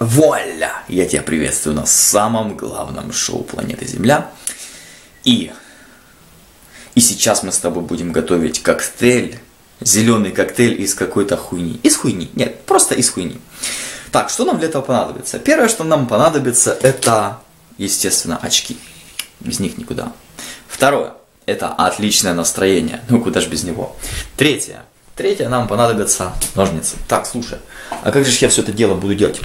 Вуаля! Я тебя приветствую на самом главном шоу планеты Земля. И... И сейчас мы с тобой будем готовить коктейль. Зеленый коктейль из какой-то хуйни. Из хуйни. Нет, просто из хуйни. Так, что нам для этого понадобится? Первое, что нам понадобится, это, естественно, очки. Без них никуда. Второе. Это отличное настроение. Ну, куда ж без него. Третье. Третье, нам понадобятся ножницы. Так, слушай, а как же я все это дело буду делать?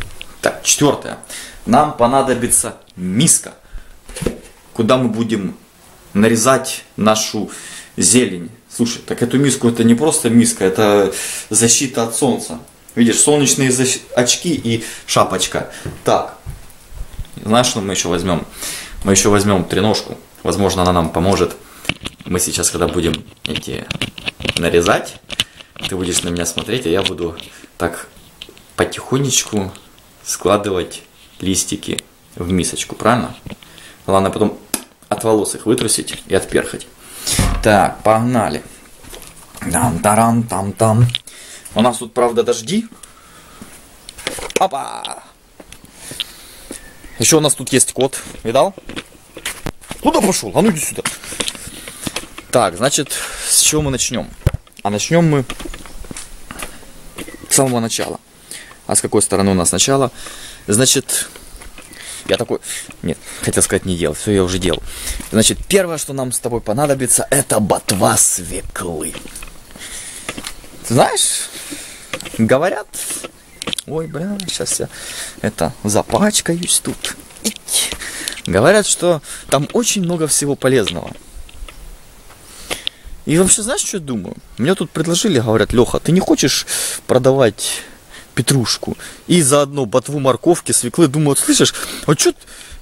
Так, четвертое. Нам понадобится миска, куда мы будем нарезать нашу зелень. Слушай, так эту миску это не просто миска, это защита от солнца. Видишь, солнечные защ... очки и шапочка. Так, знаешь, что мы еще возьмем? Мы еще возьмем треножку. Возможно, она нам поможет. Мы сейчас, когда будем эти нарезать, ты будешь на меня смотреть, а я буду так потихонечку складывать листики в мисочку, правильно? Главное потом от волос их вытрусить и отперхать. Так, погнали. там тарам там там У нас тут, правда, дожди. Опа! Еще у нас тут есть кот. Видал? Куда пошел? А ну иди сюда. Так, значит, с чего мы начнем? А начнем мы с самого начала. А с какой стороны у нас начало? Значит, я такой... Нет, хотел сказать не делал, все я уже делал. Значит, первое, что нам с тобой понадобится, это ботва свеклы. знаешь, говорят... Ой, бля, сейчас я это запачкаюсь тут. Говорят, что там очень много всего полезного. И вообще, знаешь, что я думаю? Мне тут предложили, говорят, Леха, ты не хочешь продавать петрушку и заодно ботву морковки, свеклы. Думаю, слышишь, вот что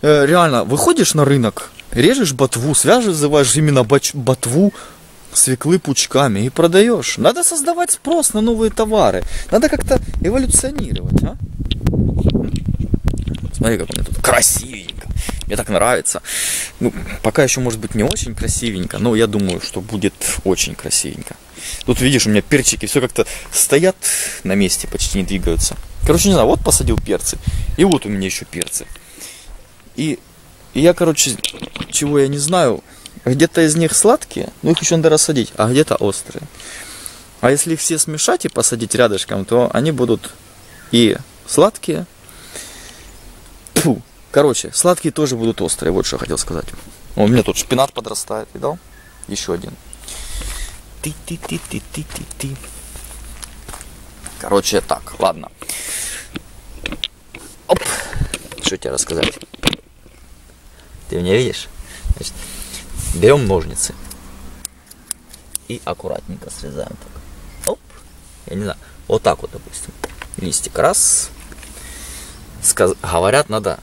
э, реально, выходишь на рынок, режешь ботву, связываешь именно боч, ботву свеклы пучками и продаешь. Надо создавать спрос на новые товары. Надо как-то эволюционировать, а? Смотри, как у меня тут красивенько. Мне так нравится. Ну, пока еще может быть не очень красивенько, но я думаю, что будет очень красивенько. Тут видишь, у меня перчики все как-то стоят на месте, почти не двигаются. Короче, не знаю, вот посадил перцы. И вот у меня еще перцы. И, и я, короче, чего я не знаю, где-то из них сладкие, но их еще надо рассадить, а где-то острые. А если их все смешать и посадить рядышком, то они будут и сладкие. Короче, сладкие тоже будут острые, вот что я хотел сказать. О, у меня тут шпинат подрастает, видал? Еще один ты ты ты ты ты ты ты Короче, так, ладно. Оп. Что тебе рассказать? Ты меня видишь? Значит, берем ножницы и аккуратненько срезаем так. Оп. Я не знаю. Вот так вот, допустим. Листик раз. Сказ... Говорят, надо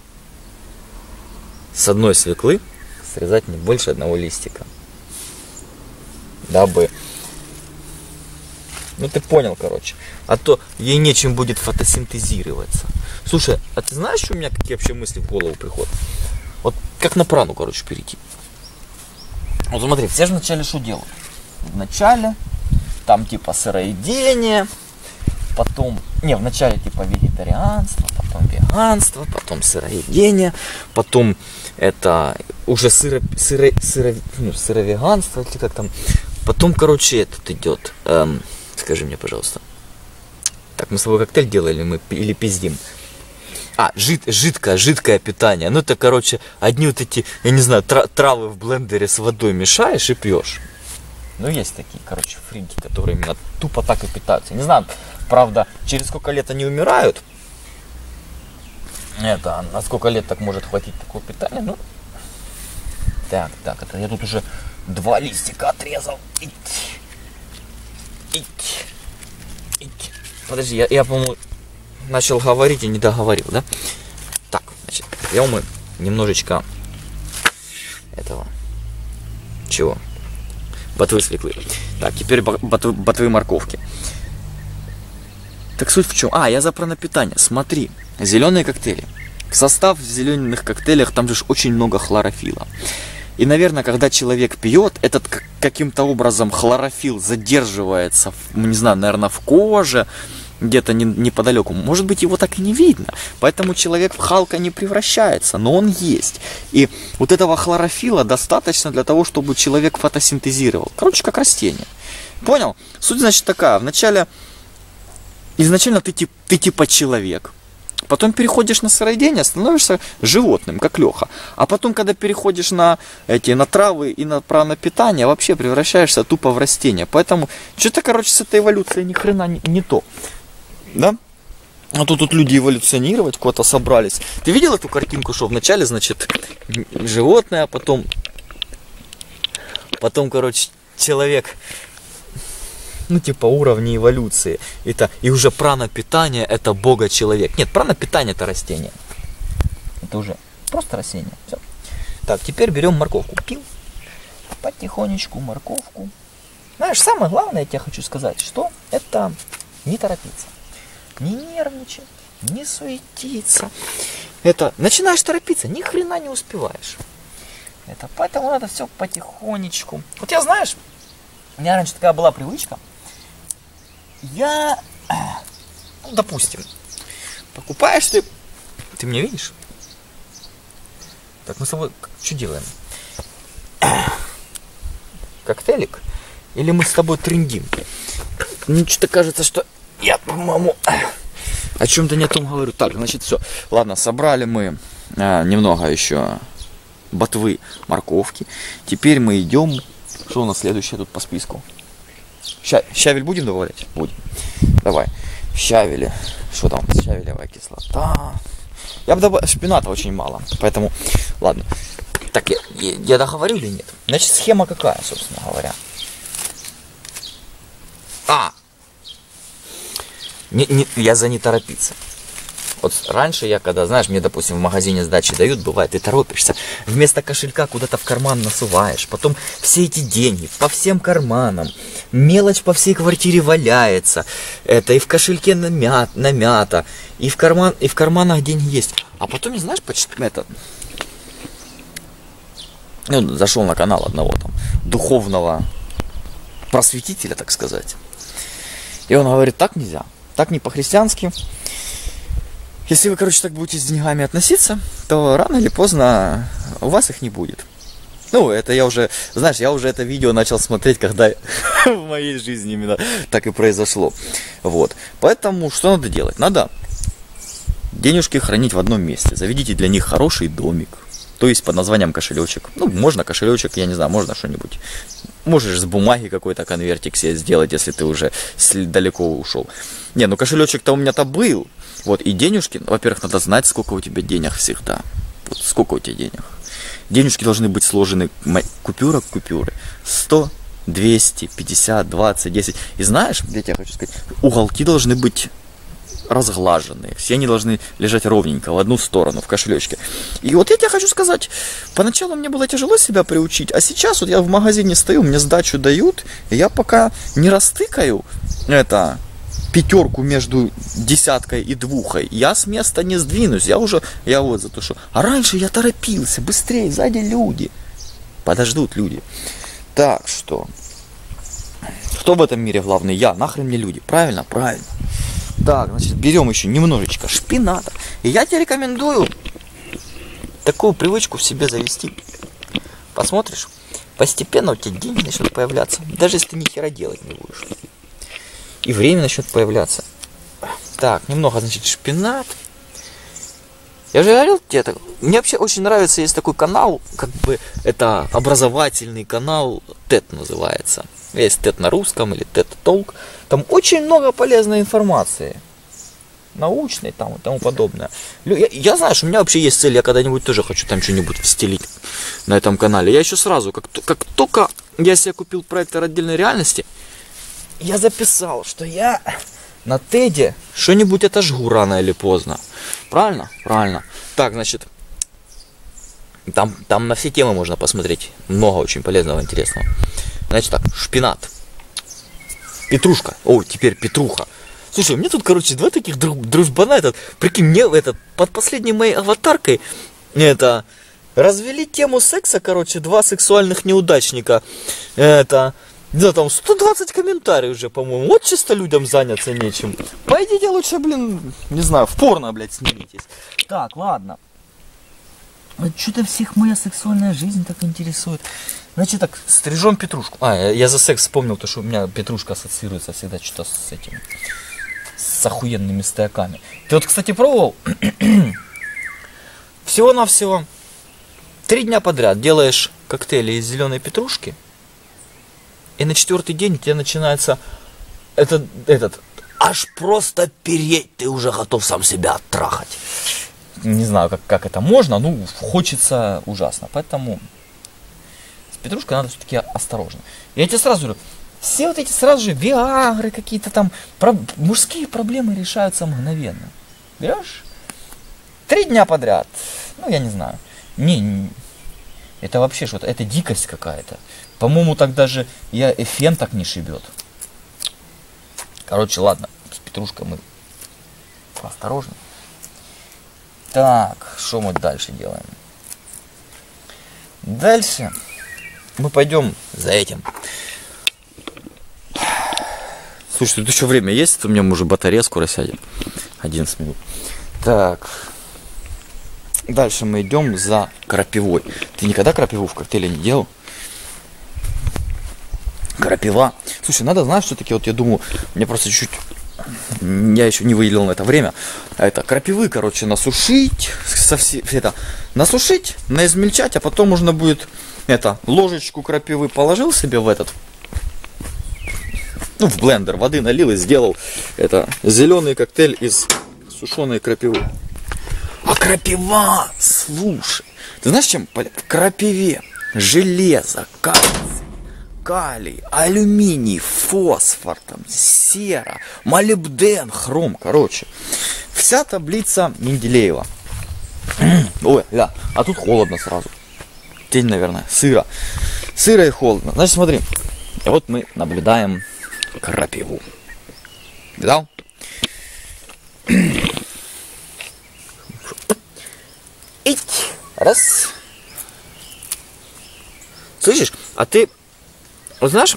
с одной свеклы срезать не больше одного листика. Дабы ну ты понял, короче. А то ей нечем будет фотосинтезироваться. Слушай, а ты знаешь, у меня какие вообще мысли в голову приходят? Вот как на прану, короче, перейти. Вот смотри, все же вначале что делают? Вначале там типа сыроедение, потом, не, вначале типа вегетарианство, потом веганство, потом сыроедение, потом это уже сыро, сыро, сыро, ну, сыровеганство, или как там, потом, короче, этот идет, эм, Скажи мне, пожалуйста. Так, мы с тобой коктейль делали мы или пиздим? А, жид, жидкое, жидкое питание. Ну, это, короче, одни вот эти, я не знаю, тра- травы в блендере с водой мешаешь и пьешь. Ну, есть такие, короче, фрики, которые именно тупо так и питаются. Не знаю, правда, через сколько лет они умирают. Это, на сколько лет так может хватить такого питания, ну. Так, так, это я тут уже два листика отрезал. Ить. Ить. Подожди, я, я по-моему, начал говорить и не договорил, да? Так, значит, берем мы немножечко этого. Чего? Ботвы свеклы. Так, теперь ботвы, ботвы морковки. Так суть в чем? А, я за питание. Смотри, зеленые коктейли. Состав в зеленых коктейлях, там же очень много хлорофила. И, наверное, когда человек пьет, этот каким-то образом хлорофилл задерживается, не знаю, наверное, в коже, где-то не, неподалеку, может быть, его так и не видно. Поэтому человек в Халка не превращается, но он есть. И вот этого хлорофила достаточно для того, чтобы человек фотосинтезировал. Короче, как растение. Понял? Суть, значит, такая. Вначале, изначально ты, ты типа человек. Потом переходишь на сыроедение, становишься животным, как Леха. А потом, когда переходишь на эти на травы и на правильное питание, вообще превращаешься тупо в растение. Поэтому что-то, короче, с этой эволюцией ни хрена не, не то. Да? А то тут люди эволюционировать куда-то собрались. Ты видел эту картинку, что вначале, значит, животное, а потом, потом, короче, человек ну, типа уровни эволюции. Это, и уже пранопитание это бога-человек. Нет, пранопитание это растение. Это уже просто растение. Все. Так, теперь берем морковку. Пил. Потихонечку морковку. Знаешь, самое главное, я тебе хочу сказать, что это не торопиться. Не нервничать, не суетиться. Это начинаешь торопиться, ни хрена не успеваешь. Это поэтому надо все потихонечку. Вот я знаешь, у меня раньше такая была привычка – я, ну, допустим, покупаешь ты, ты меня видишь? Так, мы с тобой что делаем? Коктейлик? Или мы с тобой трендим? Мне что-то кажется, что я, по-моему, о чем-то не о том говорю. Так, значит, все. Ладно, собрали мы а, немного еще ботвы морковки. Теперь мы идем. Что у нас следующее тут по списку? Ща, щавель будем добавлять? Будем. Давай. В щавеле. Что там? Щавелевая кислота. Я бы добавил... Шпината очень мало. Поэтому, ладно. Так, я, я, я договорю или нет? Значит, схема какая, собственно говоря? А! Не, не, я за не торопиться. Вот раньше я, когда, знаешь, мне, допустим, в магазине сдачи дают, бывает, ты торопишься, вместо кошелька куда-то в карман насуваешь, потом все эти деньги по всем карманам, мелочь по всей квартире валяется, это и в кошельке намят, намято, и в, карман, и в карманах деньги есть. А потом, не знаешь, почти это, ну, зашел на канал одного там, духовного просветителя, так сказать. И он говорит, так нельзя, так не по-христиански, если вы, короче, так будете с деньгами относиться, то рано или поздно у вас их не будет. Ну, это я уже, знаешь, я уже это видео начал смотреть, когда в моей жизни именно так и произошло. Вот. Поэтому что надо делать? Надо денежки хранить в одном месте. Заведите для них хороший домик. То есть под названием кошелечек. Ну, можно кошелечек, я не знаю, можно что-нибудь. Можешь с бумаги какой-то конвертик себе сделать, если ты уже далеко ушел. Не, ну кошелечек-то у меня-то был. Вот, и денежки, во-первых, надо знать, сколько у тебя денег всегда. Вот, сколько у тебя денег. Денежки должны быть сложены купюра к купюре. 100, 200, 50, 20, 10. И знаешь, я тебе хочу сказать, уголки должны быть разглаженные. Все они должны лежать ровненько в одну сторону, в кошелечке. И вот я тебе хочу сказать, поначалу мне было тяжело себя приучить, а сейчас вот я в магазине стою, мне сдачу дают, и я пока не растыкаю это пятерку между десяткой и двухой, я с места не сдвинусь. Я уже, я вот за то, что... А раньше я торопился, быстрее, сзади люди. Подождут люди. Так что... Кто в этом мире главный? Я. Нахрен мне люди. Правильно? Правильно. Так, значит, берем еще немножечко шпината. И я тебе рекомендую такую привычку в себе завести. Посмотришь, постепенно у тебя деньги начнут появляться. Даже если ты ни хера делать не будешь и время начнет появляться. Так, немного, значит, шпинат. Я же говорил тебе, так, мне вообще очень нравится, есть такой канал, как бы это образовательный канал, ТЭТ называется. Есть ТЭТ на русском или ТЭТ Толк. Там очень много полезной информации. Научной там и тому подобное. Я, я знаю, что у меня вообще есть цель, я когда-нибудь тоже хочу там что-нибудь встелить на этом канале. Я еще сразу, как, как только я себе купил проектор отдельной реальности, я записал, что я на Теде что-нибудь отожгу рано или поздно. Правильно? Правильно. Так, значит, там, там на все темы можно посмотреть. Много очень полезного, интересного. Значит так, шпинат. Петрушка. Ой, теперь петруха. Слушай, у меня тут, короче, два таких друг, дружбана. Этот, прикинь, мне этот, под последней моей аватаркой, это, развели тему секса, короче, два сексуальных неудачника. Это, Да, там 120 комментариев уже, по-моему. Вот чисто людям заняться нечем. Пойдите лучше, блин, не знаю, в порно, блядь, снимитесь. Так, ладно. Что-то всех моя сексуальная жизнь так интересует. Значит так, стрижем петрушку. А, я за секс вспомнил, то, что у меня петрушка ассоциируется всегда что-то с этим. С охуенными стояками. Ты вот, кстати, пробовал? Всего-навсего три дня подряд делаешь коктейли из зеленой петрушки. И на четвертый день у тебя начинается этот, этот, аж просто переть, ты уже готов сам себя оттрахать. Не знаю, как, как это можно, ну, хочется ужасно. Поэтому с петрушкой надо все-таки осторожно. Я тебе сразу говорю, все вот эти сразу же виагры какие-то там, про, мужские проблемы решаются мгновенно. Берешь? Три дня подряд. Ну, я не знаю. Не, не это вообще что-то, это дикость какая-то. По-моему, так даже я эфен так не шибет. Короче, ладно, с петрушкой мы осторожно. Так, что мы дальше делаем? Дальше мы пойдем за этим. Слушай, тут еще время есть, у меня уже батарея скоро сядет. 11 минут. Так. Дальше мы идем за крапивой. Ты никогда крапиву в коктейле не делал? Крапива. Слушай, надо, знаешь, все-таки, вот я думаю, мне просто чуть я еще не выделил на это время. Это крапивы, короче, насушить, совсем, это, насушить, наизмельчать, а потом можно будет это, ложечку крапивы положил себе в этот, ну, в блендер, воды налил и сделал это зеленый коктейль из сушеной крапивы. А крапива, слушай, ты знаешь, чем? В крапиве железо, кальций, калий, алюминий, фосфор, там, сера, молибден, хром, короче. Вся таблица Менделеева. Ой, да, а тут холодно сразу. День, наверное, сыро. Сыро и холодно. Значит, смотри, вот мы наблюдаем крапиву. Видал? Ить. Раз. Слышишь? А ты вот знаешь,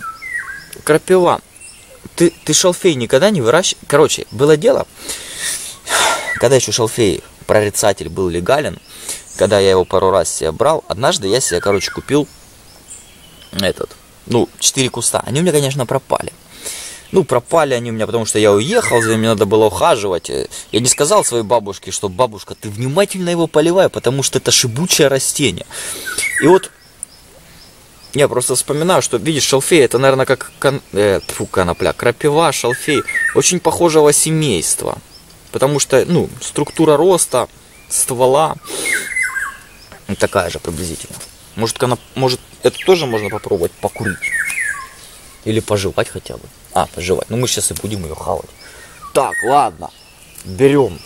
крапива, ты, ты шалфей никогда не выращивал. Короче, было дело, когда еще шалфей, прорицатель был легален, когда я его пару раз себе брал, однажды я себе, короче, купил этот, ну, четыре куста. Они у меня, конечно, пропали. Ну, пропали они у меня, потому что я уехал, за ними надо было ухаживать. Я не сказал своей бабушке, что бабушка, ты внимательно его поливай, потому что это шибучее растение. И вот я просто вспоминаю, что, видишь, шалфей, это, наверное, как кон... э, фу, конопля, крапива, шалфей, очень похожего семейства. Потому что, ну, структура роста, ствола такая же приблизительно. Может, коноп... может, это тоже можно попробовать покурить? Или пожевать хотя бы? А, пожевать. Ну, мы сейчас и будем ее хавать. Так, ладно. Берем.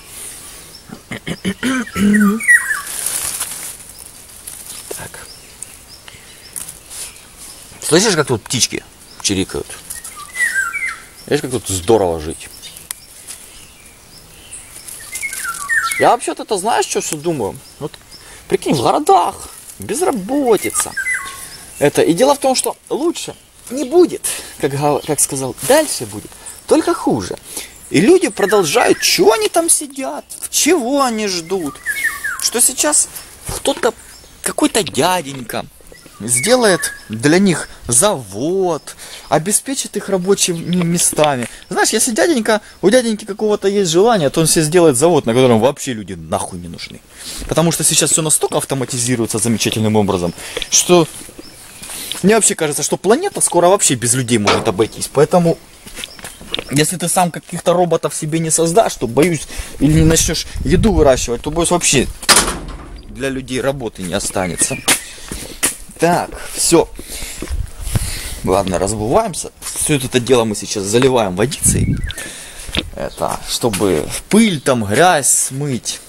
Слышишь, как тут птички чирикают? Видишь, как тут здорово жить. Я вообще-то -то, знаешь, что все думаю? Вот, прикинь, в городах безработица. Это, и дело в том, что лучше не будет, как, как сказал, дальше будет, только хуже. И люди продолжают, чего они там сидят, чего они ждут. Что сейчас кто-то, какой-то дяденька, сделает для них завод, обеспечит их рабочими местами. Знаешь, если дяденька, у дяденьки какого-то есть желание, то он себе сделает завод, на котором вообще люди нахуй не нужны. Потому что сейчас все настолько автоматизируется замечательным образом, что мне вообще кажется, что планета скоро вообще без людей может обойтись. Поэтому если ты сам каких-то роботов себе не создашь, то боюсь, или не начнешь еду выращивать, то боюсь вообще для людей работы не останется. Так, все. Ладно, разбываемся. Все это дело мы сейчас заливаем водицей. Это, чтобы пыль там, грязь смыть.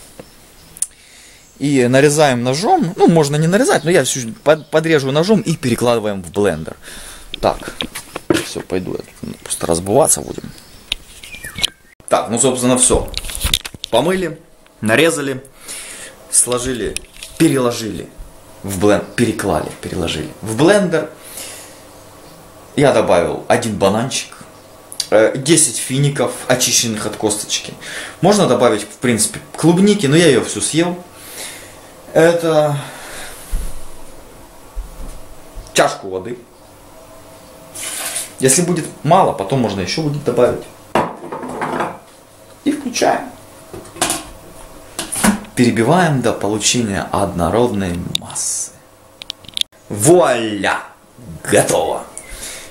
И нарезаем ножом. Ну, можно не нарезать, но я все подрежу ножом и перекладываем в блендер. Так, все, пойду. Просто разбываться будем. Так, ну, собственно, все. Помыли, нарезали, сложили, переложили в блендер, переклали, переложили в блендер. я добавил один бананчик, э, 10 фиников, очищенных от косточки. Можно добавить, в принципе, клубники, но я ее всю съел. Это чашку воды. Если будет мало, потом можно еще будет добавить. И включаем. Перебиваем до получения однородной массы. Вуаля! Готово!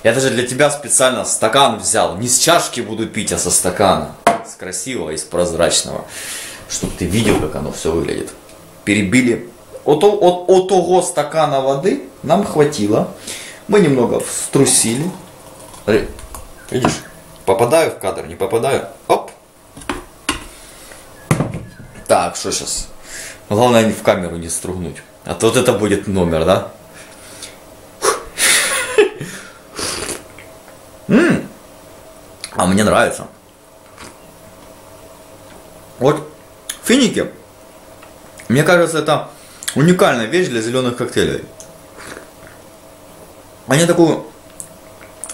Я даже для тебя специально стакан взял. Не с чашки буду пить, а со стакана. С красивого, из прозрачного. Чтобы ты видел, как оно все выглядит. Перебили. От, от, от того стакана воды нам хватило. Мы немного струсили. Видишь? Попадаю в кадр, не попадаю. Оп! Так, что сейчас? Главное в камеру не стругнуть. А вот это будет номер, да? А мне нравится. Вот финики, мне кажется, это уникальная вещь для зеленых коктейлей. Они такую...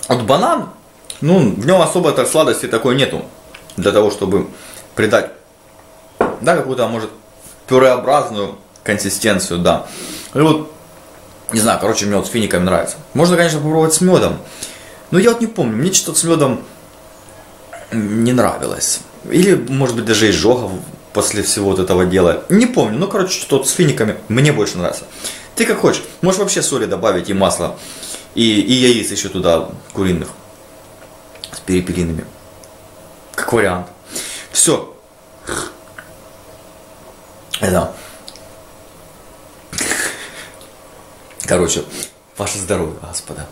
Вот банан, ну, в нем особо так сладости такой нету. Для того, чтобы придать, да, какую-то, может, пюреобразную консистенцию, да. И вот, не знаю, короче, мне вот с финиками нравится. Можно, конечно, попробовать с медом. Но я вот не помню, мне что-то с медом не нравилось. Или, может быть, даже изжога после всего вот этого дела. Не помню, ну, короче, что-то с финиками мне больше нравится. Ты как хочешь. Можешь вообще соли добавить и масло. И, и яиц еще туда куриных. С перепелиными. Как вариант. Все. Это. Короче, ваше здоровье, господа.